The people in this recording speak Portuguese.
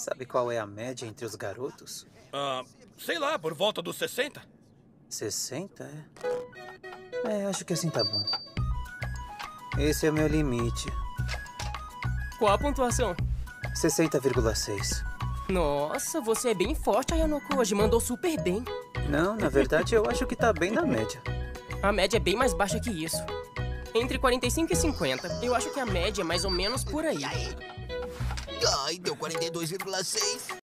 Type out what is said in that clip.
Sabe qual é a média entre os garotos? Ah, sei lá, por volta dos 60. 60, é? É, acho que assim tá bom. Esse é o meu limite. Qual a pontuação? 60,6. Nossa, você é bem forte, Ayanoko. Hoje mandou super bem. Não, na verdade eu acho que tá bem na média. A média é bem mais baixa que isso. Entre 45 e 50. Eu acho que a média é mais ou menos por aí. Ai, deu 42,6.